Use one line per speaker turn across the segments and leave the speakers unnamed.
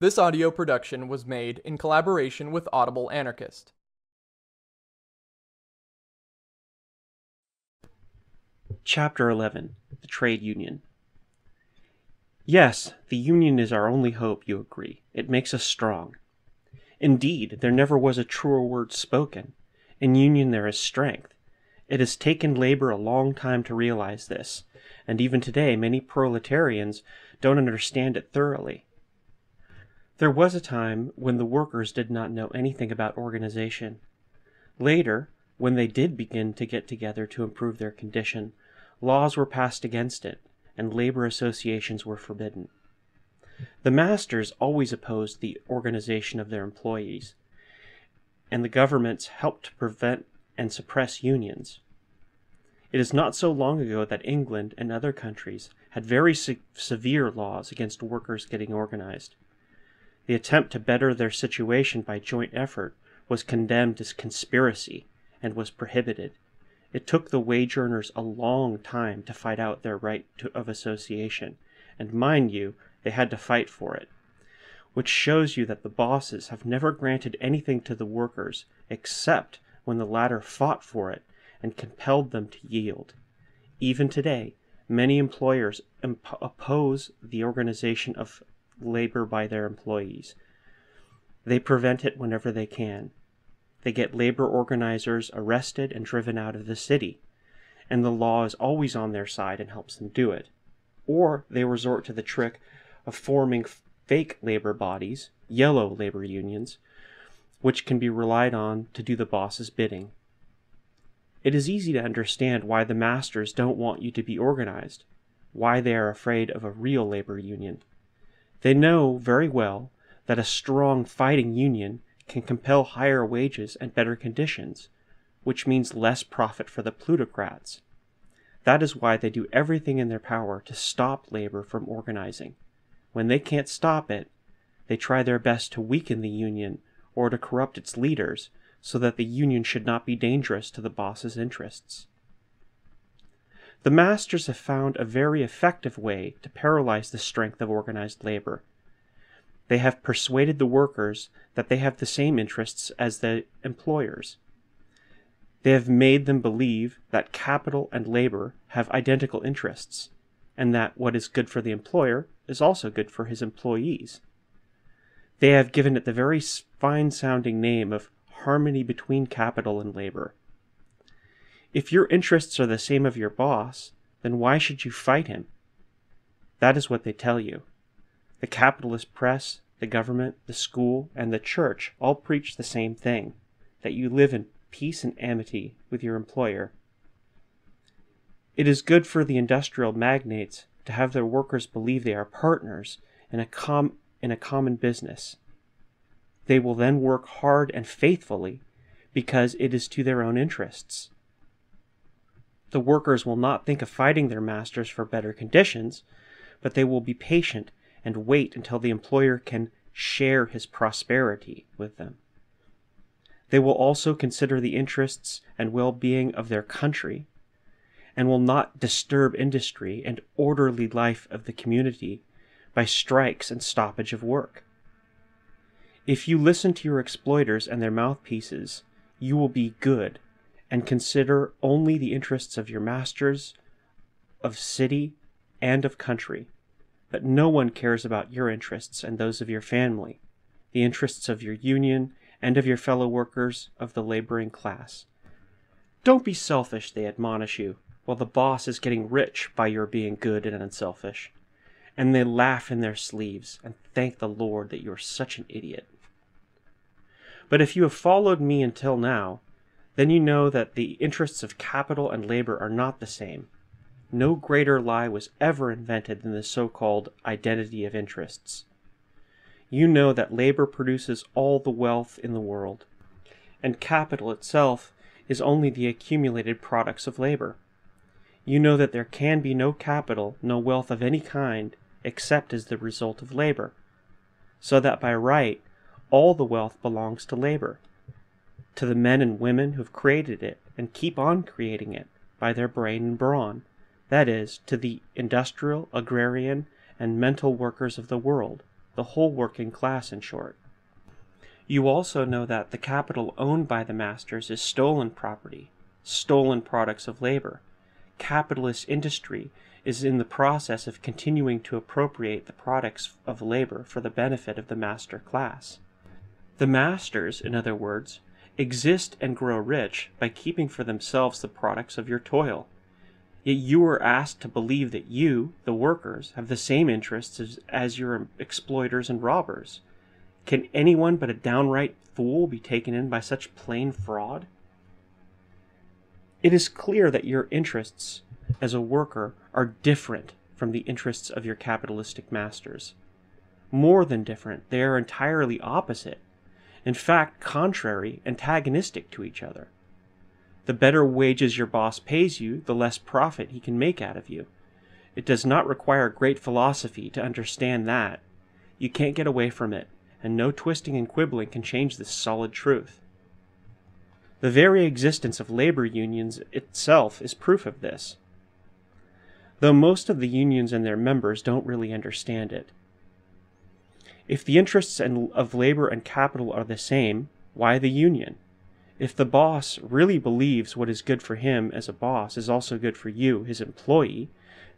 This audio production was made in collaboration with Audible Anarchist.
Chapter 11 The Trade Union Yes, the Union is our only hope, you agree. It makes us strong. Indeed, there never was a truer word spoken. In union there is strength. It has taken labor a long time to realize this, and even today many proletarians don't understand it thoroughly. There was a time when the workers did not know anything about organization. Later, when they did begin to get together to improve their condition, laws were passed against it, and labor associations were forbidden. The masters always opposed the organization of their employees, and the governments helped to prevent and suppress unions. It is not so long ago that England and other countries had very se- severe laws against workers getting organized. The attempt to better their situation by joint effort was condemned as conspiracy and was prohibited. It took the wage earners a long time to fight out their right to, of association, and mind you, they had to fight for it. Which shows you that the bosses have never granted anything to the workers except when the latter fought for it and compelled them to yield. Even today, many employers oppose the organization of labor by their employees. They prevent it whenever they can. They get labor organizers arrested and driven out of the city, and the law is always on their side and helps them do it. Or they resort to the trick of forming fake labor bodies, yellow labor unions, which can be relied on to do the boss's bidding. It is easy to understand why the masters don't want you to be organized, why they are afraid of a real labor union. They know very well that a strong fighting union can compel higher wages and better conditions, which means less profit for the plutocrats. That is why they do everything in their power to stop labor from organizing. When they can't stop it, they try their best to weaken the union or to corrupt its leaders so that the union should not be dangerous to the boss's interests. The masters have found a very effective way to paralyze the strength of organized labor. They have persuaded the workers that they have the same interests as the employers. They have made them believe that capital and labor have identical interests, and that what is good for the employer is also good for his employees. They have given it the very fine sounding name of harmony between capital and labor. If your interests are the same of your boss, then why should you fight him? That is what they tell you. The capitalist press, the government, the school, and the church all preach the same thing that you live in peace and amity with your employer. It is good for the industrial magnates to have their workers believe they are partners in a, com- in a common business. They will then work hard and faithfully because it is to their own interests. The workers will not think of fighting their masters for better conditions, but they will be patient and wait until the employer can share his prosperity with them. They will also consider the interests and well being of their country and will not disturb industry and orderly life of the community by strikes and stoppage of work. If you listen to your exploiters and their mouthpieces, you will be good and consider only the interests of your masters, of city, and of country. But no one cares about your interests and those of your family, the interests of your union, and of your fellow workers of the laboring class. Don't be selfish, they admonish you, while the boss is getting rich by your being good and unselfish. And they laugh in their sleeves and thank the Lord that you are such an idiot. But if you have followed me until now, then you know that the interests of capital and labor are not the same. No greater lie was ever invented than the so called identity of interests. You know that labor produces all the wealth in the world, and capital itself is only the accumulated products of labor. You know that there can be no capital, no wealth of any kind, except as the result of labor, so that by right all the wealth belongs to labor to the men and women who've created it and keep on creating it by their brain and brawn, that is, to the industrial, agrarian, and mental workers of the world, the whole working class in short. You also know that the capital owned by the masters is stolen property, stolen products of labor. Capitalist industry is in the process of continuing to appropriate the products of labor for the benefit of the master class. The masters, in other words, exist and grow rich by keeping for themselves the products of your toil. Yet you are asked to believe that you, the workers, have the same interests as, as your exploiters and robbers. Can anyone but a downright fool be taken in by such plain fraud? It is clear that your interests as a worker are different from the interests of your capitalistic masters. More than different, they are entirely opposite in fact, contrary, antagonistic to each other. The better wages your boss pays you, the less profit he can make out of you. It does not require great philosophy to understand that. You can't get away from it, and no twisting and quibbling can change this solid truth. The very existence of labor unions itself is proof of this. Though most of the unions and their members don't really understand it, if the interests of labor and capital are the same, why the union? If the boss really believes what is good for him as a boss is also good for you, his employee,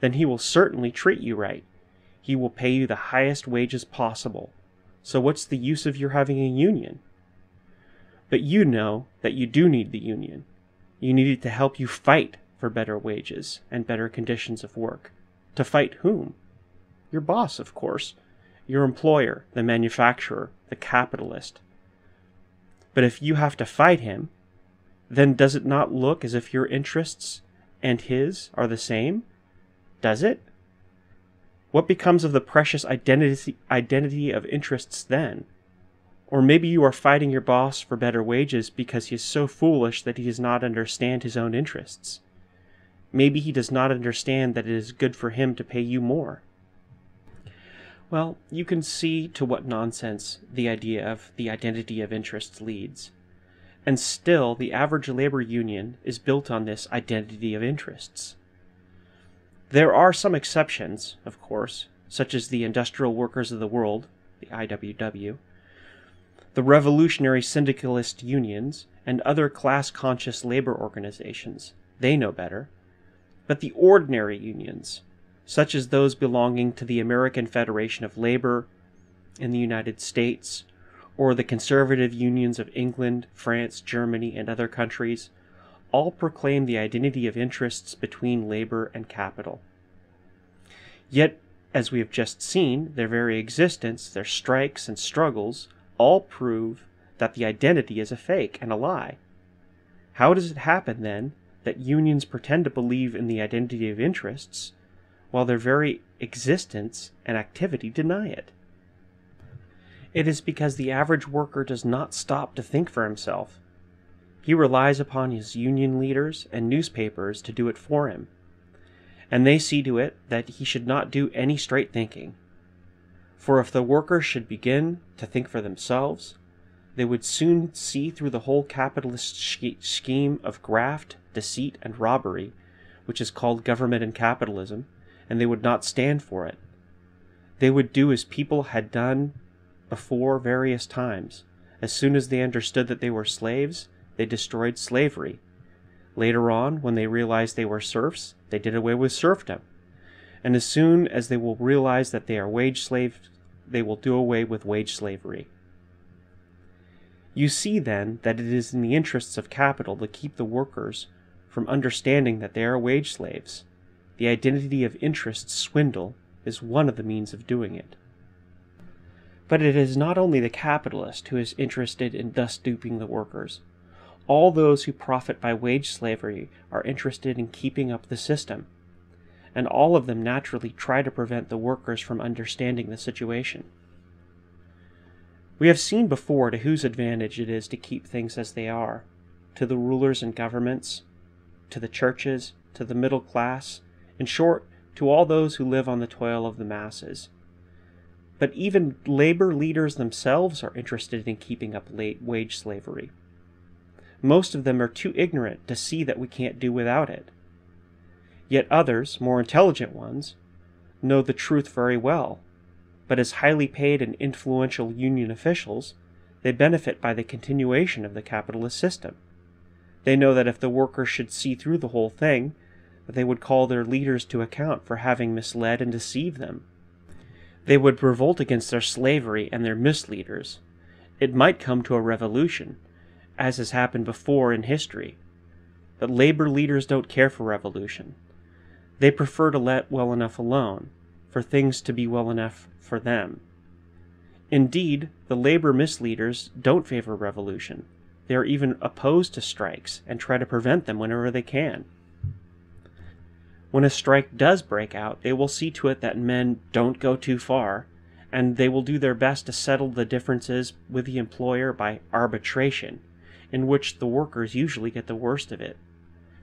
then he will certainly treat you right. He will pay you the highest wages possible. So what's the use of your having a union? But you know that you do need the union. You need it to help you fight for better wages and better conditions of work. To fight whom? Your boss, of course your employer, the manufacturer, the capitalist. But if you have to fight him, then does it not look as if your interests and his are the same? Does it? What becomes of the precious identity, identity of interests then? Or maybe you are fighting your boss for better wages because he is so foolish that he does not understand his own interests. Maybe he does not understand that it is good for him to pay you more. Well, you can see to what nonsense the idea of the identity of interests leads. And still, the average labor union is built on this identity of interests. There are some exceptions, of course, such as the Industrial Workers of the World, the IWW, the revolutionary syndicalist unions, and other class conscious labor organizations. They know better. But the ordinary unions, such as those belonging to the American Federation of Labor in the United States, or the conservative unions of England, France, Germany, and other countries, all proclaim the identity of interests between labor and capital. Yet, as we have just seen, their very existence, their strikes and struggles, all prove that the identity is a fake and a lie. How does it happen, then, that unions pretend to believe in the identity of interests, while their very existence and activity deny it. It is because the average worker does not stop to think for himself. He relies upon his union leaders and newspapers to do it for him, and they see to it that he should not do any straight thinking. For if the workers should begin to think for themselves, they would soon see through the whole capitalist scheme of graft, deceit, and robbery, which is called government and capitalism, and they would not stand for it. They would do as people had done before various times. As soon as they understood that they were slaves, they destroyed slavery. Later on, when they realized they were serfs, they did away with serfdom. And as soon as they will realize that they are wage slaves, they will do away with wage slavery. You see, then, that it is in the interests of capital to keep the workers from understanding that they are wage slaves the identity of interest swindle is one of the means of doing it. But it is not only the capitalist who is interested in thus duping the workers. All those who profit by wage slavery are interested in keeping up the system, and all of them naturally try to prevent the workers from understanding the situation. We have seen before to whose advantage it is to keep things as they are to the rulers and governments, to the churches, to the middle class, in short, to all those who live on the toil of the masses. But even labor leaders themselves are interested in keeping up late wage slavery. Most of them are too ignorant to see that we can't do without it. Yet others, more intelligent ones, know the truth very well, but as highly paid and influential union officials, they benefit by the continuation of the capitalist system. They know that if the workers should see through the whole thing, that they would call their leaders to account for having misled and deceived them. They would revolt against their slavery and their misleaders. It might come to a revolution, as has happened before in history. But labor leaders don't care for revolution. They prefer to let well enough alone, for things to be well enough for them. Indeed, the labor misleaders don't favor revolution. They are even opposed to strikes and try to prevent them whenever they can. When a strike does break out, they will see to it that men don't go too far, and they will do their best to settle the differences with the employer by arbitration, in which the workers usually get the worst of it.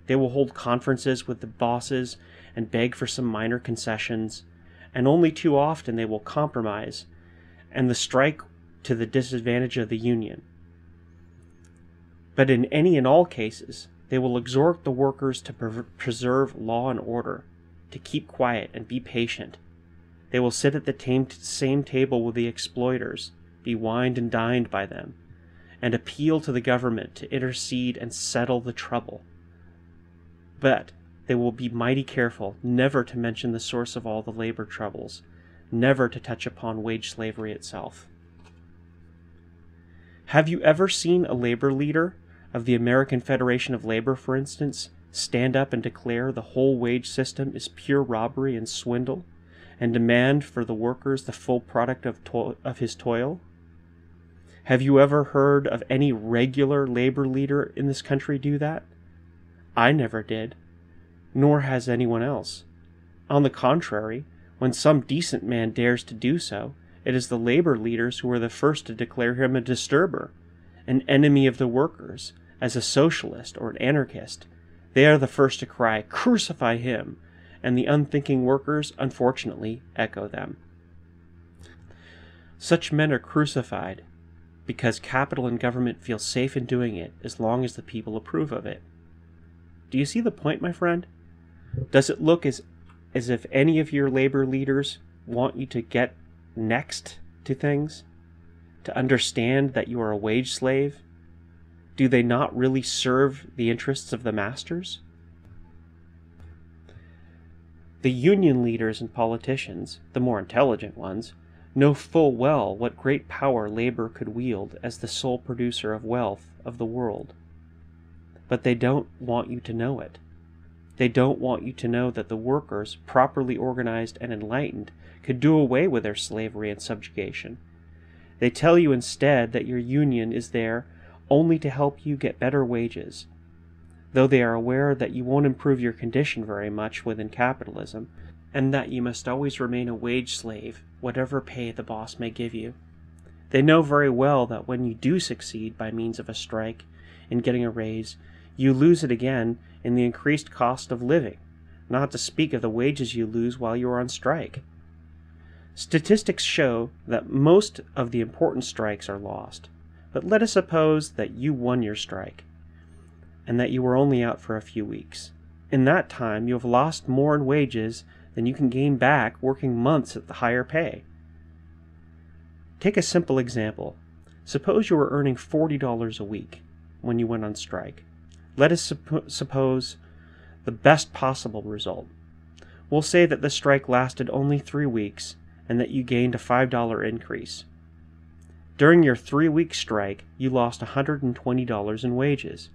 They will hold conferences with the bosses and beg for some minor concessions, and only too often they will compromise, and the strike to the disadvantage of the union. But in any and all cases, they will exhort the workers to pre- preserve law and order, to keep quiet and be patient. They will sit at the tam- same table with the exploiters, be wined and dined by them, and appeal to the government to intercede and settle the trouble. But they will be mighty careful never to mention the source of all the labor troubles, never to touch upon wage slavery itself. Have you ever seen a labor leader of the American Federation of Labor, for instance, stand up and declare the whole wage system is pure robbery and swindle, and demand for the workers the full product of, to- of his toil? Have you ever heard of any regular labor leader in this country do that? I never did nor has anyone else. On the contrary, when some decent man dares to do so, it is the labor leaders who are the first to declare him a disturber, an enemy of the workers, as a socialist or an anarchist. They are the first to cry, Crucify him! and the unthinking workers, unfortunately, echo them. Such men are crucified because capital and government feel safe in doing it as long as the people approve of it. Do you see the point, my friend? Does it look as as if any of your labor leaders want you to get next to things? To understand that you are a wage slave? Do they not really serve the interests of the masters? The union leaders and politicians, the more intelligent ones, know full well what great power labor could wield as the sole producer of wealth of the world. But they don't want you to know it. They don't want you to know that the workers, properly organized and enlightened, could do away with their slavery and subjugation. They tell you instead that your union is there only to help you get better wages. Though they are aware that you won't improve your condition very much within capitalism, and that you must always remain a wage slave, whatever pay the boss may give you. They know very well that when you do succeed by means of a strike in getting a raise, you lose it again in the increased cost of living, not to speak of the wages you lose while you are on strike. Statistics show that most of the important strikes are lost, but let us suppose that you won your strike and that you were only out for a few weeks. In that time, you have lost more in wages than you can gain back working months at the higher pay. Take a simple example. Suppose you were earning $40 a week when you went on strike. Let us supp- suppose the best possible result. We'll say that the strike lasted only three weeks and that you gained a $5 increase. During your three week strike, you lost $120 in wages.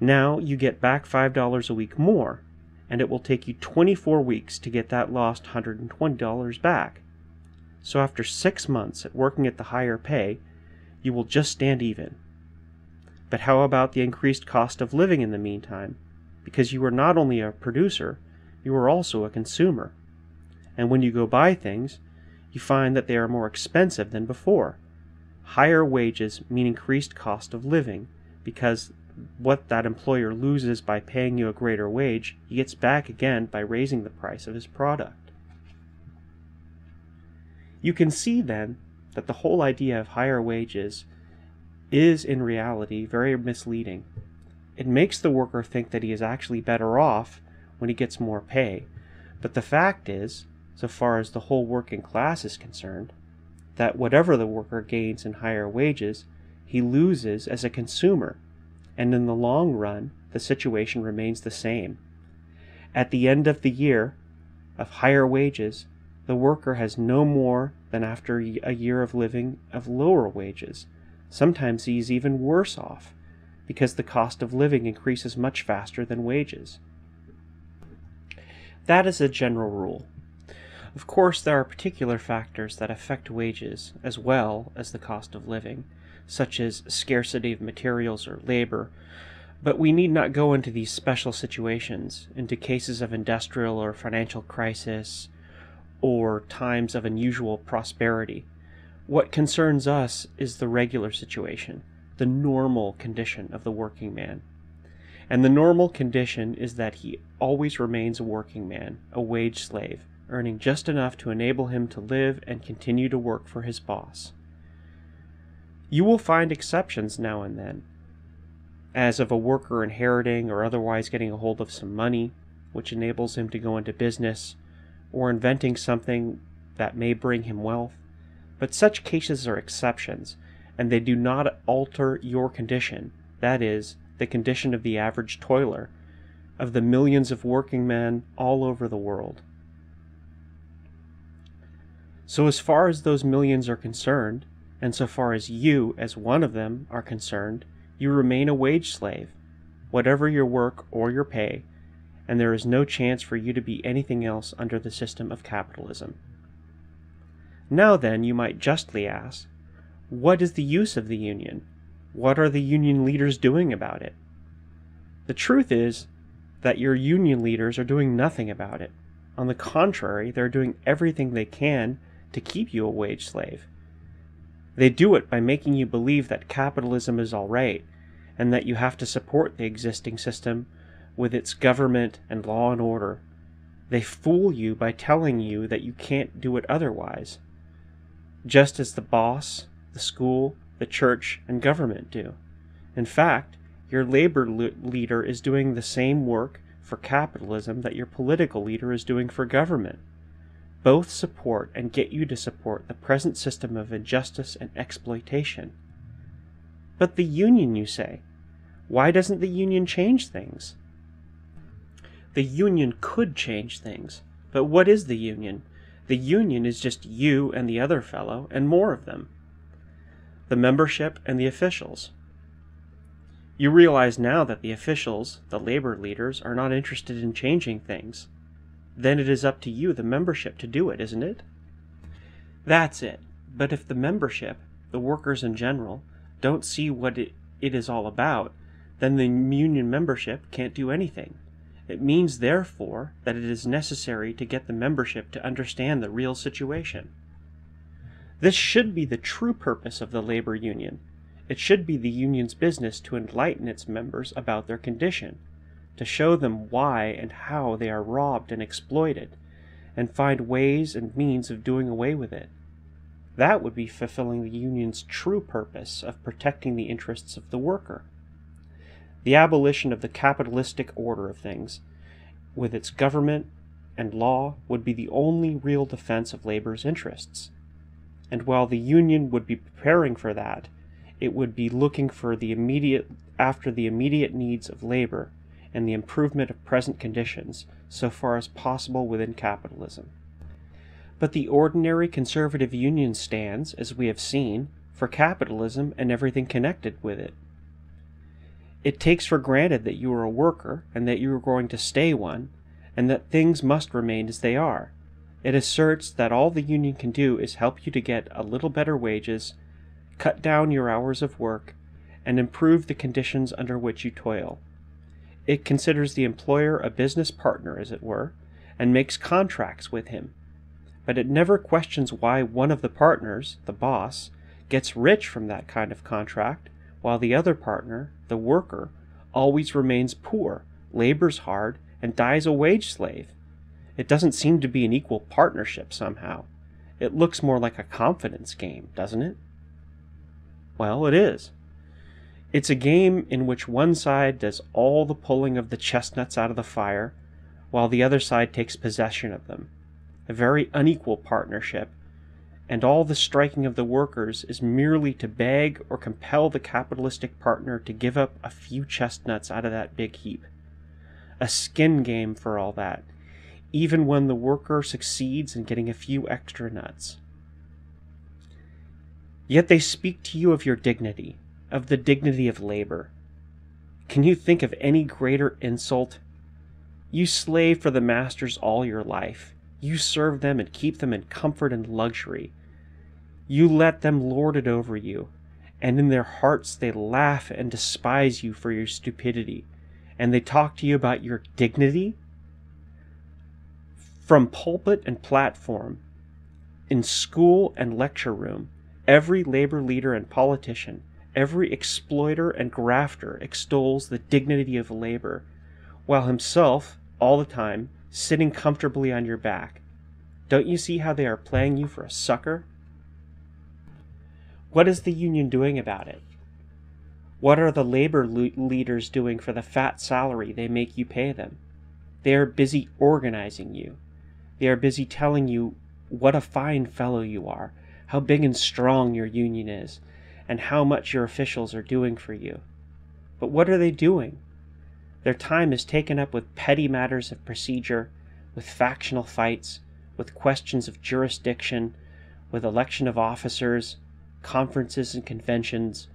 Now you get back $5 a week more, and it will take you 24 weeks to get that lost $120 back. So after six months at working at the higher pay, you will just stand even. But how about the increased cost of living in the meantime? Because you are not only a producer, you are also a consumer. And when you go buy things, you find that they are more expensive than before. Higher wages mean increased cost of living because what that employer loses by paying you a greater wage, he gets back again by raising the price of his product. You can see then that the whole idea of higher wages is in reality very misleading. It makes the worker think that he is actually better off when he gets more pay, but the fact is, so far as the whole working class is concerned, that whatever the worker gains in higher wages, he loses as a consumer, and in the long run, the situation remains the same. At the end of the year of higher wages, the worker has no more than after a year of living of lower wages. Sometimes he is even worse off, because the cost of living increases much faster than wages. That is a general rule. Of course, there are particular factors that affect wages as well as the cost of living, such as scarcity of materials or labor, but we need not go into these special situations, into cases of industrial or financial crisis, or times of unusual prosperity. What concerns us is the regular situation, the normal condition of the working man. And the normal condition is that he always remains a working man, a wage slave, earning just enough to enable him to live and continue to work for his boss. You will find exceptions now and then, as of a worker inheriting or otherwise getting a hold of some money, which enables him to go into business, or inventing something that may bring him wealth. But such cases are exceptions, and they do not alter your condition, that is, the condition of the average toiler, of the millions of working men all over the world. So, as far as those millions are concerned, and so far as you, as one of them, are concerned, you remain a wage slave, whatever your work or your pay, and there is no chance for you to be anything else under the system of capitalism. Now then, you might justly ask, what is the use of the union? What are the union leaders doing about it? The truth is that your union leaders are doing nothing about it. On the contrary, they're doing everything they can to keep you a wage slave. They do it by making you believe that capitalism is all right and that you have to support the existing system with its government and law and order. They fool you by telling you that you can't do it otherwise, just as the boss, the school, the church, and government do. In fact, your labor le- leader is doing the same work for capitalism that your political leader is doing for government. Both support and get you to support the present system of injustice and exploitation. But the union, you say, why doesn't the union change things? The union could change things. But what is the union? The union is just you and the other fellow, and more of them. The membership and the officials. You realize now that the officials, the labor leaders, are not interested in changing things then it is up to you, the membership, to do it, isn't it? That's it. But if the membership, the workers in general, don't see what it, it is all about, then the union membership can't do anything. It means, therefore, that it is necessary to get the membership to understand the real situation. This should be the true purpose of the labor union. It should be the union's business to enlighten its members about their condition to show them why and how they are robbed and exploited, and find ways and means of doing away with it. That would be fulfilling the union's true purpose of protecting the interests of the worker. The abolition of the capitalistic order of things, with its government and law, would be the only real defense of labor's interests. And while the union would be preparing for that, it would be looking for the immediate after the immediate needs of labor and the improvement of present conditions so far as possible within capitalism. But the ordinary conservative union stands, as we have seen, for capitalism and everything connected with it. It takes for granted that you are a worker and that you are going to stay one, and that things must remain as they are. It asserts that all the union can do is help you to get a little better wages, cut down your hours of work, and improve the conditions under which you toil. It considers the employer a business partner, as it were, and makes contracts with him. But it never questions why one of the partners, the boss, gets rich from that kind of contract, while the other partner, the worker, always remains poor, labors hard, and dies a wage slave. It doesn't seem to be an equal partnership somehow. It looks more like a confidence game, doesn't it? Well, it is. It's a game in which one side does all the pulling of the chestnuts out of the fire, while the other side takes possession of them. a very unequal partnership, and all the striking of the workers is merely to beg or compel the capitalistic partner to give up a few chestnuts out of that big heap. A skin game for all that, even when the worker succeeds in getting a few extra nuts. Yet they speak to you of your dignity, of the dignity of labor. Can you think of any greater insult? You slave for the masters all your life. You serve them and keep them in comfort and luxury. You let them lord it over you, and in their hearts they laugh and despise you for your stupidity, and they talk to you about your dignity? From pulpit and platform, in school and lecture room, every labor leader and politician, every exploiter and grafter extols the dignity of labor, while himself, all the time, sitting comfortably on your back. Don't you see how they are playing you for a sucker? What is the union doing about it? What are the labor le- leaders doing for the fat salary they make you pay them? They are busy organizing you. They are busy telling you what a fine fellow you are, how big and strong your union is, and how much your officials are doing for you. But what are they doing? Their time is taken up with petty matters of procedure, with factional fights, with questions of jurisdiction, with election of officers, conferences and conventions.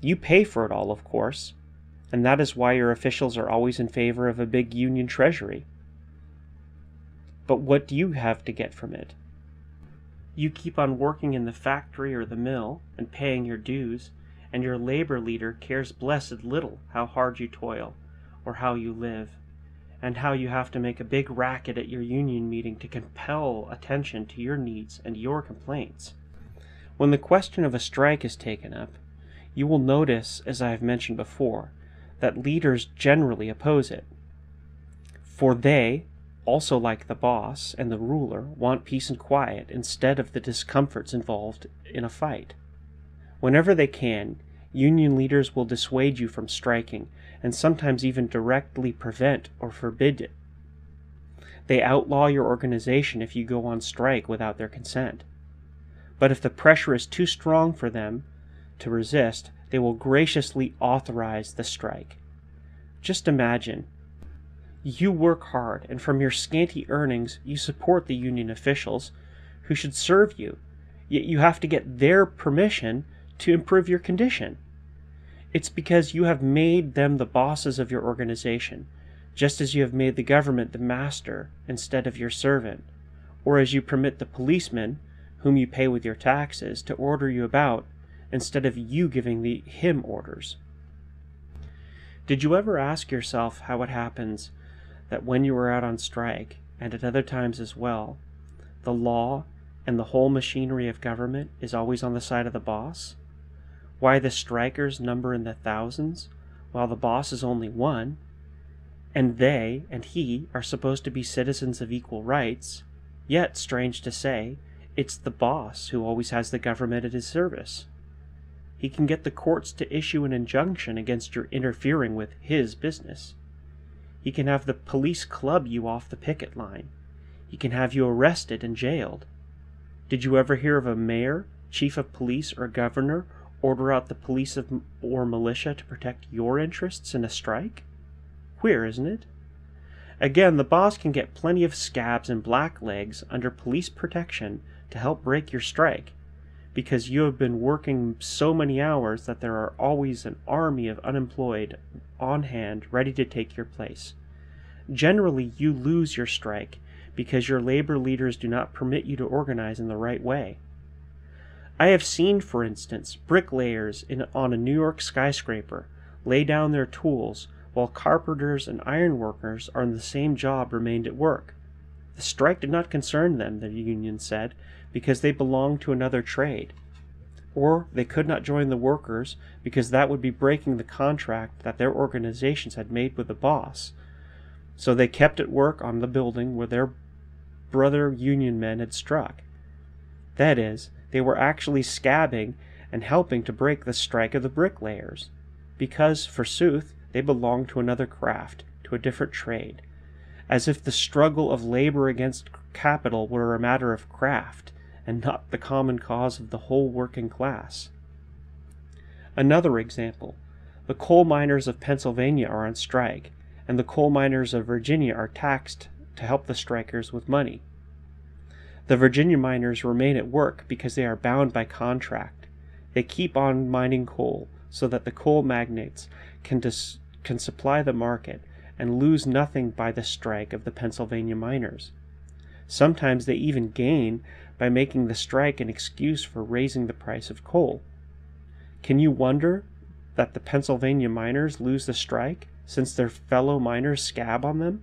You pay for it all, of course, and that is why your officials are always in favor of a big union treasury. But what do you have to get from it? You keep on working in the factory or the mill and paying your dues, and your labor leader cares blessed little how hard you toil or how you live, and how you have to make a big racket at your union meeting to compel attention to your needs and your complaints. When the question of a strike is taken up, you will notice, as I have mentioned before, that leaders generally oppose it. For they, also like the boss and the ruler, want peace and quiet instead of the discomforts involved in a fight. Whenever they can, union leaders will dissuade you from striking and sometimes even directly prevent or forbid it. They outlaw your organization if you go on strike without their consent. But if the pressure is too strong for them to resist, they will graciously authorize the strike. Just imagine you work hard, and from your scanty earnings, you support the union officials who should serve you, yet you have to get their permission to improve your condition. It's because you have made them the bosses of your organization, just as you have made the government the master instead of your servant, or as you permit the policeman whom you pay with your taxes, to order you about instead of you giving the, him orders. Did you ever ask yourself how it happens that when you are out on strike, and at other times as well, the law and the whole machinery of government is always on the side of the boss? Why the strikers number in the thousands, while the boss is only one, and they and he are supposed to be citizens of equal rights, yet, strange to say, it's the boss who always has the government at his service. He can get the courts to issue an injunction against your interfering with his business. He can have the police club you off the picket line. He can have you arrested and jailed. Did you ever hear of a mayor, chief of police, or governor order out the police of, or militia to protect your interests in a strike? Queer, isn't it? Again, the boss can get plenty of scabs and blacklegs under police protection to help break your strike because you have been working so many hours that there are always an army of unemployed on hand ready to take your place. Generally, you lose your strike because your labor leaders do not permit you to organize in the right way. I have seen, for instance, bricklayers in, on a New York skyscraper lay down their tools while carpenters and ironworkers on the same job remained at work. The strike did not concern them, the union said, because they belonged to another trade. Or they could not join the workers because that would be breaking the contract that their organizations had made with the boss. So they kept at work on the building where their brother union men had struck. That is, they were actually scabbing and helping to break the strike of the bricklayers, because, forsooth, they belonged to another craft, to a different trade, as if the struggle of labor against capital were a matter of craft and not the common cause of the whole working class. Another example the coal miners of Pennsylvania are on strike, and the coal miners of Virginia are taxed to help the strikers with money. The Virginia miners remain at work because they are bound by contract. They keep on mining coal so that the coal magnates can, dis- can supply the market and lose nothing by the strike of the Pennsylvania miners. Sometimes they even gain by making the strike an excuse for raising the price of coal. Can you wonder that the Pennsylvania miners lose the strike since their fellow miners scab on them?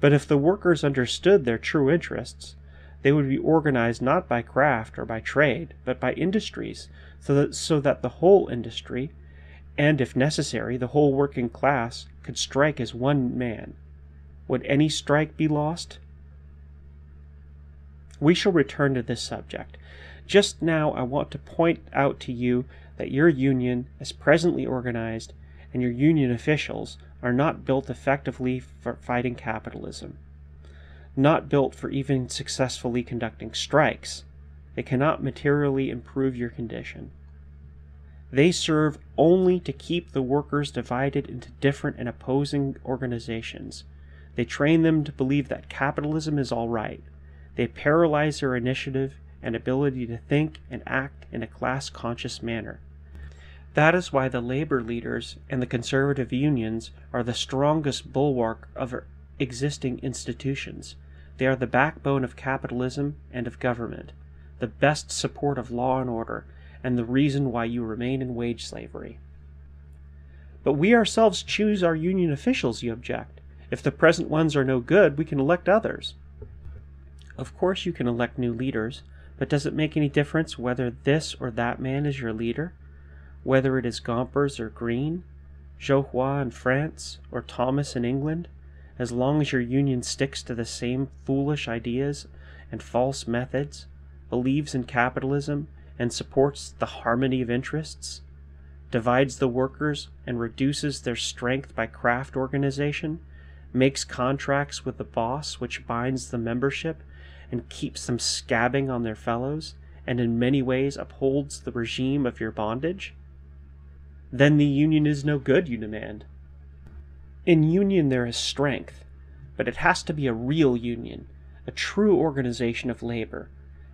But if the workers understood their true interests, they would be organized not by craft or by trade, but by industries, so that, so that the whole industry, and if necessary, the whole working class, could strike as one man. Would any strike be lost? We shall return to this subject. Just now, I want to point out to you that your union, as presently organized, and your union officials are not built effectively for fighting capitalism, not built for even successfully conducting strikes. They cannot materially improve your condition. They serve only to keep the workers divided into different and opposing organizations. They train them to believe that capitalism is all right. They paralyze their initiative and ability to think and act in a class conscious manner. That is why the labor leaders and the conservative unions are the strongest bulwark of existing institutions. They are the backbone of capitalism and of government, the best support of law and order, and the reason why you remain in wage slavery. But we ourselves choose our union officials, you object. If the present ones are no good, we can elect others. Of course, you can elect new leaders, but does it make any difference whether this or that man is your leader? whether it is Gompers or Green, Jouhaux in France, or Thomas in England, as long as your union sticks to the same foolish ideas and false methods, believes in capitalism, and supports the harmony of interests, divides the workers and reduces their strength by craft organization, makes contracts with the boss which binds the membership and keeps them scabbing on their fellows, and in many ways upholds the regime of your bondage? Then the union is no good, you demand. In union there is strength, but it has to be a real union, a true organization of labor,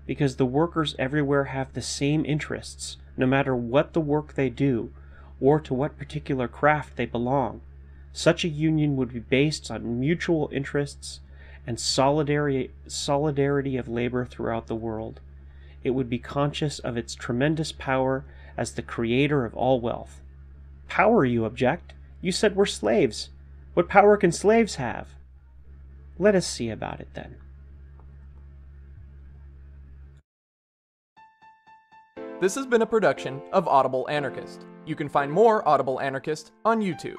because the workers everywhere have the same interests, no matter what the work they do, or to what particular craft they belong. Such a union would be based on mutual interests and solidarity, solidarity of labor throughout the world. It would be conscious of its tremendous power as the creator of all wealth. Power, you object? You said we're slaves. What power can slaves have? Let us see about it then.
This has been a production of Audible Anarchist. You can find more Audible Anarchist on YouTube.